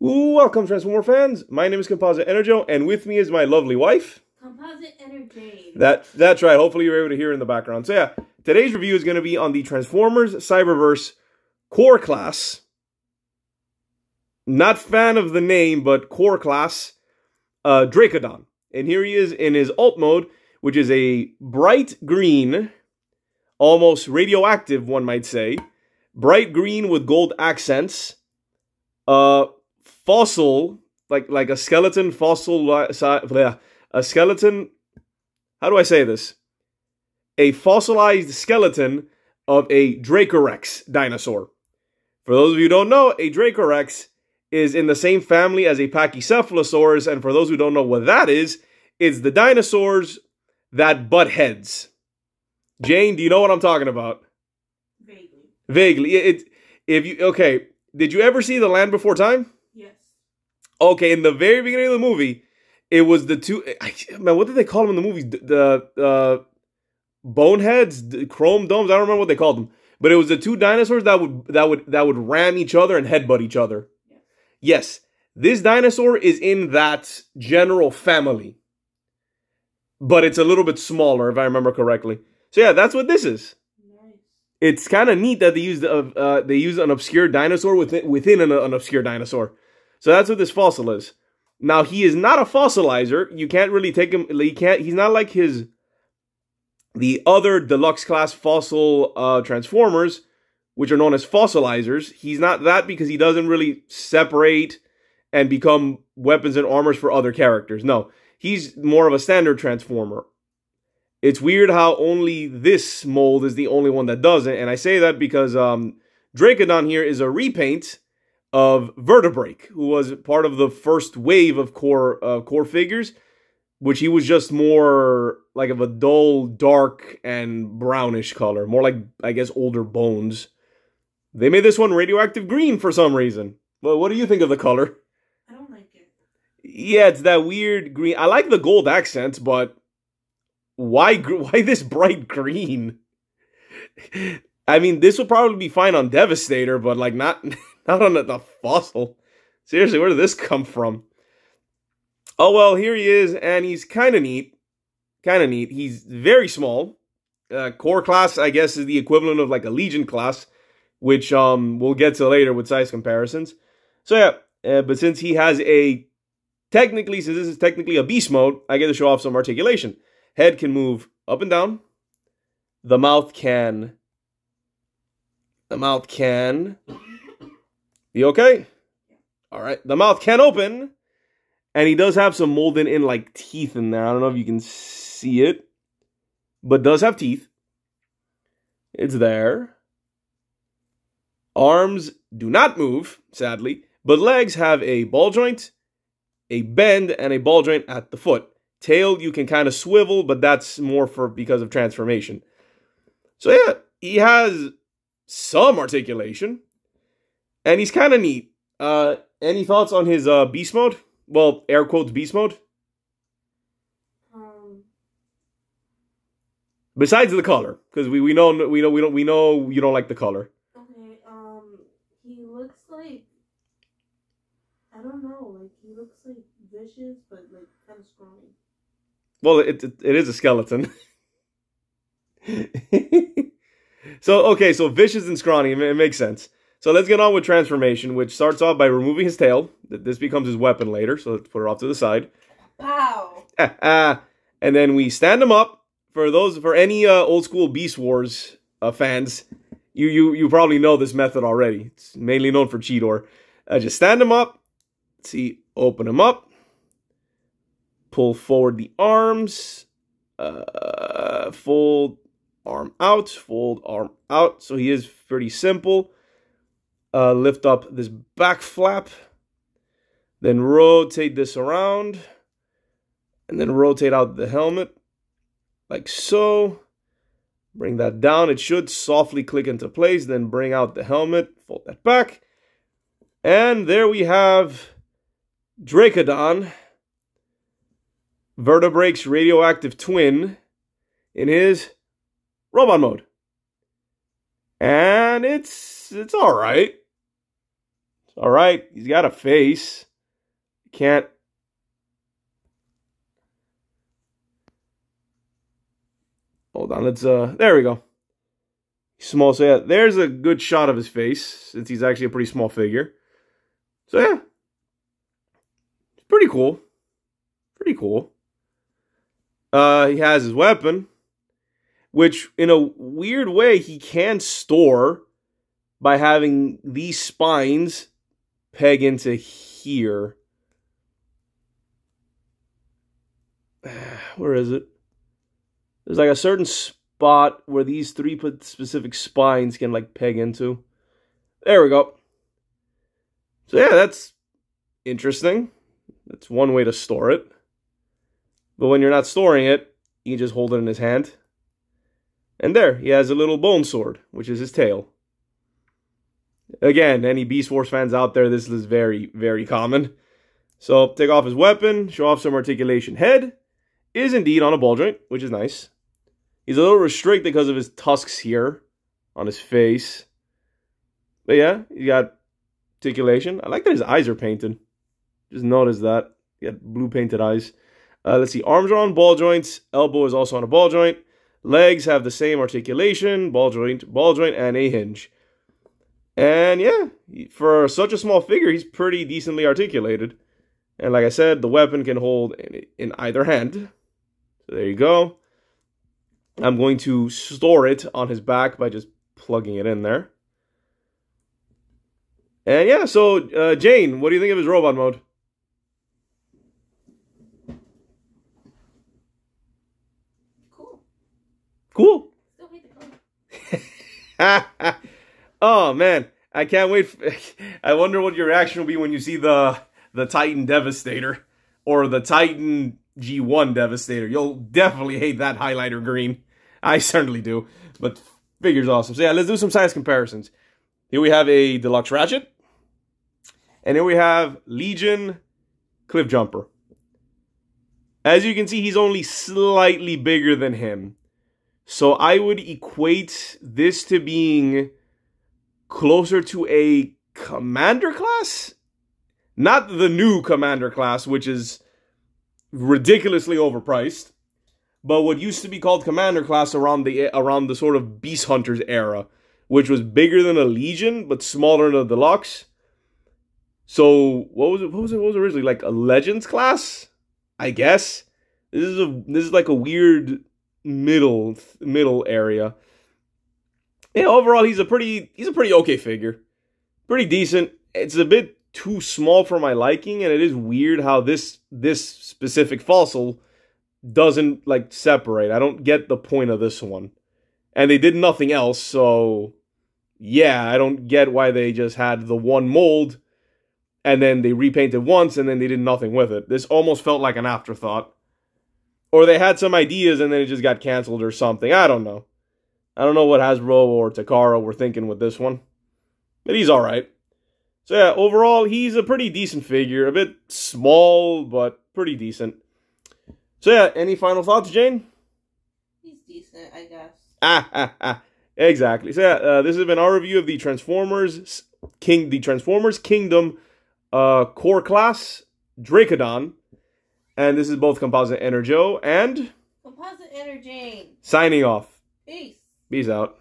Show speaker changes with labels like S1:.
S1: Welcome, Transformer fans. My name is Composite Enerjoe, and with me is my lovely wife.
S2: Composite Enerjane.
S1: That that's right. Hopefully, you're able to hear in the background. So yeah, today's review is going to be on the Transformers Cyberverse Core Class. Not fan of the name, but Core Class uh, Dracodon, and here he is in his alt mode, which is a bright green, almost radioactive, one might say, bright green with gold accents. Uh, fossil, like like a skeleton fossil, a skeleton. How do I say this? A fossilized skeleton of a Dracorex dinosaur. For those of you who don't know, a Dracorex is in the same family as a Pachycephalosaurus, and for those who don't know what that is, it's the dinosaurs that butt heads. Jane, do you know what I'm talking about?
S2: Vaguely.
S1: Vaguely. It, it if you okay, did you ever see The Land Before Time? Okay, in the very beginning of the movie, it was the two. I, man, what did they call them in the movie? The, the uh, boneheads, the chrome domes. I don't remember what they called them, but it was the two dinosaurs that would that would that would ram each other and headbutt each other.
S2: Yes.
S1: Yes, this dinosaur is in that general family, but it's a little bit smaller, if I remember correctly. So yeah, that's what this is.
S2: Nice.
S1: It's kind of neat that they used uh, uh, they used an obscure dinosaur within within an, an obscure dinosaur. So that's what this fossil is. Now he is not a fossilizer. You can't really take him. He can't. He's not like his the other deluxe class fossil uh, transformers, which are known as fossilizers. He's not that because he doesn't really separate and become weapons and armors for other characters. No, he's more of a standard transformer. It's weird how only this mold is the only one that does it, and I say that because um, Dracodon here is a repaint of Vertebrake, who was part of the first wave of core uh, core figures, which he was just more like of a dull, dark, and brownish color, more like I guess older bones. They made this one radioactive green for some reason. Well, what do you think of the color?
S2: I don't like it.
S1: Yeah, it's that weird green. I like the gold accents, but why why this bright green? I mean, this would probably be fine on Devastator, but like not not on the, fossil. Seriously, where did this come from? Oh well, here he is, and he's kind of neat. Kind of neat. He's very small. Uh, core class, I guess, is the equivalent of like a Legion class, which um we'll get to later with size comparisons. So yeah, uh, but since he has a technically, since this is technically a beast mode, I get to show off some articulation. Head can move up and down. The mouth can. The mouth can. You okay? All right. The mouth can open. And he does have some molding in like teeth in there. I don't know if you can see it. But does have teeth. It's there. Arms do not move, sadly. But legs have a ball joint, a bend, and a ball joint at the foot. Tail you can kind of swivel, but that's more for because of transformation. So yeah, he has some articulation. And he's kind of neat. Uh, any thoughts on his uh, beast mode? Well, air quotes beast mode.
S2: Um,
S1: Besides the color, because we, we know we know we don't we know you don't like the color.
S2: okay, um, he looks like, I don't know, like, he looks like vicious, but, like, kind of scrawny.
S1: Well, it it, it is a skeleton. so okay, so vicious and scrawny, it, it makes sense. So let's get on with transformation, which starts off by removing his tail. This becomes his weapon later, so let's put her off to the side.
S2: Wow.
S1: and then we stand him up. For those, for any uh, old school Beast Wars uh, fans, you you you probably know this method already. It's mainly known for Cheetor. Uh, just stand him up. See, open him up. Pull forward the arms. Uh, fold arm out. Fold arm out. So he is pretty simple. Uh, lift up this back flap. Then rotate this around. And then rotate out the helmet like so. Bring that down. It should softly click into place. Then bring out the helmet. Fold that back. And there we have Dracodon, Vertebrake's radioactive twin, in his robot mode. And it's it's all right. All right, he's got a face. Can't. Hold on, let's. uh There we go. Small. So yeah, there's a good shot of his face since he's actually a pretty small figure. So yeah, it's pretty cool. Pretty cool. Uh, he has his weapon, which in a weird way he can store by having these spines peg into here. Where is it? There's like a certain spot where these three specific spines can like peg into. There we go. So yeah, that's interesting. That's one way to store it. But when you're not storing it, you just hold it in his hand. And there, he has a little bone sword, which is his tail. Again, any Beast Wars fans out there, this is very, very common. So take off his weapon, show off some articulation. Head is indeed on a ball joint, which is nice. He's a little restricted because of his tusks here on his face. But yeah, you got articulation. I like that his eyes are painted. Just notice that. He got blue painted eyes. Uh, let's see. Arms are on ball joints. Elbow is also on a ball joint. Legs have the same articulation, ball joint, ball joint, and a hinge. And yeah, for such a small figure, he's pretty decently articulated. And like I said, the weapon can hold in, in either hand. So there you go. I'm going to store it on his back by just plugging it in there. And yeah, so uh, Jane, what do you think of his robot mode?
S2: Cool.
S1: Cool.
S2: Sorry, the cool.
S1: oh man, I can't wait. I wonder what your reaction will be when you see the the Titan Devastator or the Titan G1 Devastator. You'll definitely hate that highlighter green. I certainly do. But figure's awesome. So yeah, let's do some size comparisons. Here we have a deluxe ratchet. And here we have Legion Cliff Jumper. As you can see, he's only slightly bigger than him. So I would equate this to being closer to a commander class. Not the new commander class, which is ridiculously overpriced, but what used to be called commander class around the around the sort of beast hunters era, which was bigger than a legion but smaller than a deluxe. So what was it? What was it? What was originally like a legends class? I guess this is a this is like a weird middle middle area. Yeah, overall he's a pretty he's a pretty okay figure, pretty decent. It's a bit too small for my liking, and it is weird how this this specific fossil doesn't like separate. I don't get the point of this one. And they did nothing else, so yeah, I don't get why they just had the one mold and then they repainted once and then they did nothing with it. This almost felt like an afterthought. Or they had some ideas and then it just got canceled or something. I don't know. I don't know what Hasbro or Takara were thinking with this one. But he's alright. So yeah, overall, he's a pretty decent figure. A bit small, but pretty decent. So yeah, any final thoughts, Jane?
S2: He's decent, I guess.
S1: Ah, ah, ah. Exactly. So yeah, uh, this has been our review of the Transformers King, the Transformers Kingdom uh, core class Dracodon, and this is both Composite Enerjoe and
S2: Composite Enerjane.
S1: signing off.
S2: Peace.
S1: Peace out.